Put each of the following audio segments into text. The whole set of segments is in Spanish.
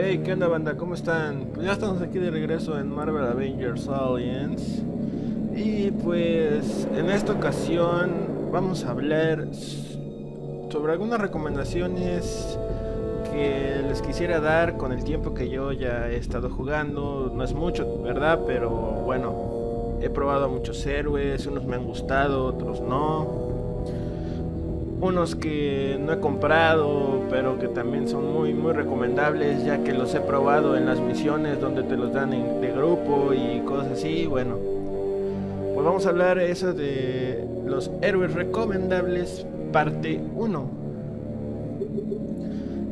Hey, ¿qué onda banda? ¿Cómo están? Pues ya estamos aquí de regreso en Marvel Avengers Alliance Y pues en esta ocasión vamos a hablar sobre algunas recomendaciones que les quisiera dar con el tiempo que yo ya he estado jugando. No es mucho, ¿verdad? Pero bueno, he probado a muchos héroes, unos me han gustado, otros no unos que no he comprado, pero que también son muy muy recomendables, ya que los he probado en las misiones donde te los dan de grupo y cosas así. Bueno, pues vamos a hablar eso de los héroes recomendables parte 1.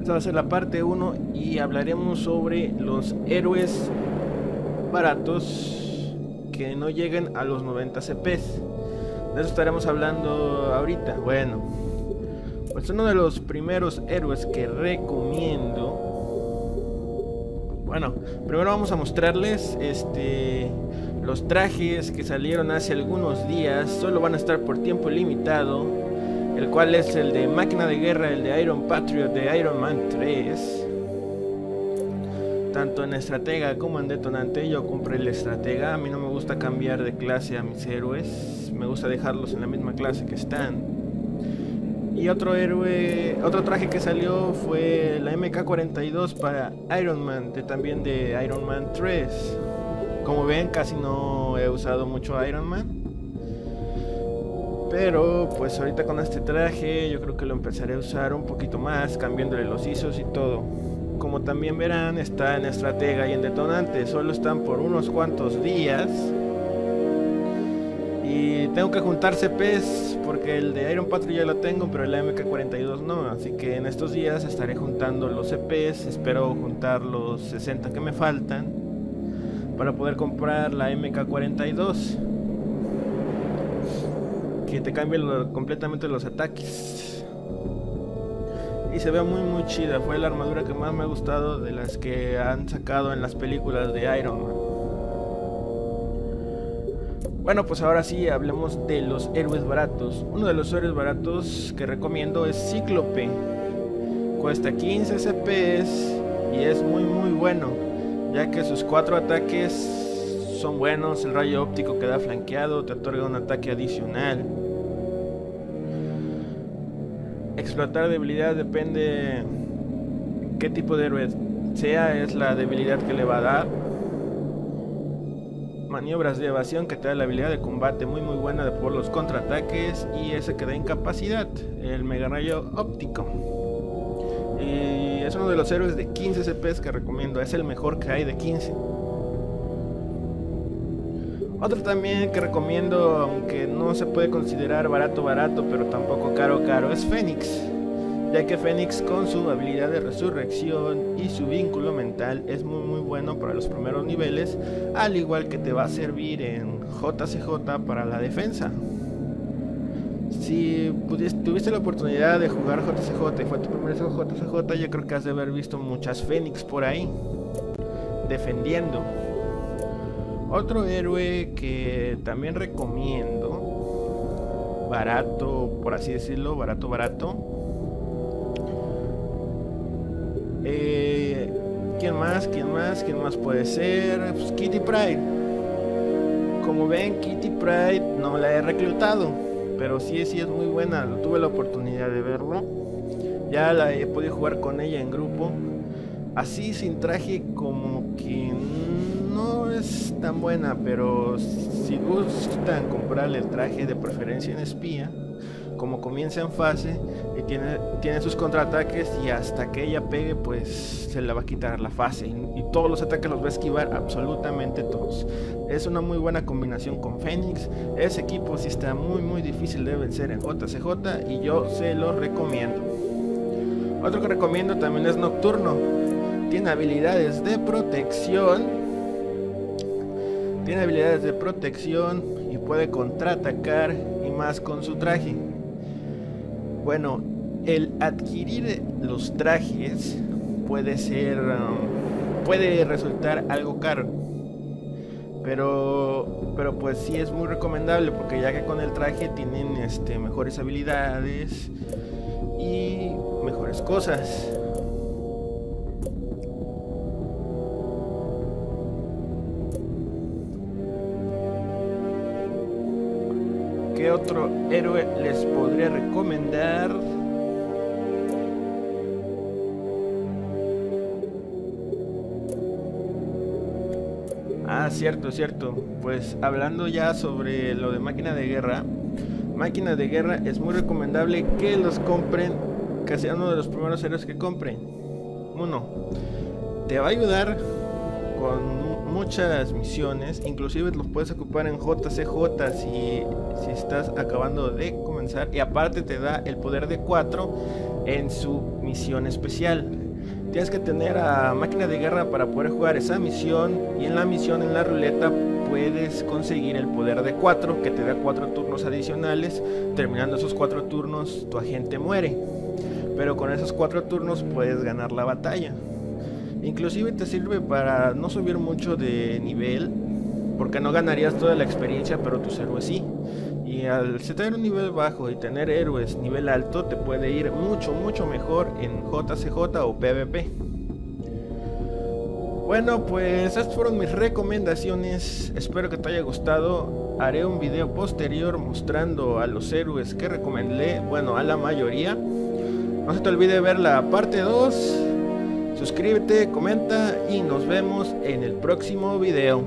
Esta va a ser la parte 1 y hablaremos sobre los héroes baratos que no lleguen a los 90 CPs. De eso estaremos hablando ahorita. Bueno, pues uno de los primeros héroes que recomiendo. Bueno, primero vamos a mostrarles este los trajes que salieron hace algunos días. Solo van a estar por tiempo limitado. El cual es el de máquina de guerra, el de Iron Patriot de Iron Man 3. Tanto en estratega como en detonante. Yo compré el estratega. A mí no me gusta cambiar de clase a mis héroes. Me gusta dejarlos en la misma clase que están. Y otro héroe, otro traje que salió fue la MK42 para Iron Man, también de Iron Man 3. Como ven, casi no he usado mucho Iron Man. Pero pues ahorita con este traje yo creo que lo empezaré a usar un poquito más, cambiándole los ISOs y todo. Como también verán, está en estratega y en detonante, solo están por unos cuantos días. Y tengo que juntar CPs porque el de Iron Patrol ya lo tengo, pero el MK42 no. Así que en estos días estaré juntando los CPs. Espero juntar los 60 que me faltan para poder comprar la MK42. Que te cambie completamente los ataques. Y se ve muy muy chida. Fue la armadura que más me ha gustado de las que han sacado en las películas de Iron Man. Bueno, pues ahora sí hablemos de los héroes baratos. Uno de los héroes baratos que recomiendo es Cíclope. Cuesta 15 CPs y es muy muy bueno, ya que sus cuatro ataques son buenos. El rayo óptico que da flanqueado te otorga un ataque adicional. Explotar debilidad depende qué tipo de héroe sea, es la debilidad que le va a dar maniobras de evasión que te da la habilidad de combate muy muy buena por los contraataques y ese que da incapacidad, el mega rayo óptico. Y es uno de los héroes de 15 CPs que recomiendo, es el mejor que hay de 15. Otro también que recomiendo, aunque no se puede considerar barato barato, pero tampoco caro caro, es Fénix ya que Fénix con su habilidad de resurrección y su vínculo mental es muy muy bueno para los primeros niveles, al igual que te va a servir en JCJ para la defensa. Si tuviste la oportunidad de jugar JCJ y fue tu primer JCJ, yo creo que has de haber visto muchas Fénix por ahí defendiendo. Otro héroe que también recomiendo, barato, por así decirlo, barato, barato, Eh, ¿Quién más? ¿Quién más? ¿Quién más puede ser? Pues Kitty Pride. Como ven, Kitty Pride no la he reclutado. Pero sí, sí es muy buena. Tuve la oportunidad de verlo. Ya la he podido jugar con ella en grupo. Así sin traje como que no es tan buena. Pero si gustan comprarle el traje de preferencia en espía como comienza en fase y tiene, tiene sus contraataques y hasta que ella pegue pues se le va a quitar la fase y, todos los ataques los va a esquivar absolutamente todos. Es una muy buena combinación con Fénix. Ese equipo si está muy muy difícil de vencer en JCJ y yo se lo recomiendo. Otro que recomiendo también es Nocturno. Tiene habilidades de protección. Tiene habilidades de protección y puede contraatacar y más con su traje. Bueno, el adquirir los trajes puede ser, um, puede resultar algo caro. Pero, pero pues sí es muy recomendable porque ya que con el traje tienen este, mejores habilidades y mejores cosas. ¿Qué otro héroe les podría recomendar? Ah, cierto, cierto. Pues hablando ya sobre lo de máquina de guerra, máquina de guerra es muy recomendable que los compren, que sea uno de los primeros héroes que compren. Uno, te va a ayudar con muchas misiones, inclusive los puedes ocupar en JCJ si, si estás acabando de comenzar y aparte te da el poder de 4 en su misión especial. Tienes que tener a máquina de guerra para poder jugar esa misión y en la misión en la ruleta puedes conseguir el poder de 4 que te da 4 turnos adicionales. Terminando esos 4 turnos tu agente muere. Pero con esos 4 turnos puedes ganar la batalla. Inclusive te sirve para no subir mucho de nivel, porque no ganarías toda la experiencia, pero tus héroes sí. Y al tener un nivel bajo y tener héroes nivel alto, te puede ir mucho, mucho mejor en JCJ o PvP. Bueno, pues estas fueron mis recomendaciones. Espero que te haya gustado. Haré un video posterior mostrando a los héroes que recomendé. Bueno, a la mayoría. No se te olvide ver la parte 2 Suscríbete, comenta y nos vemos en el próximo video.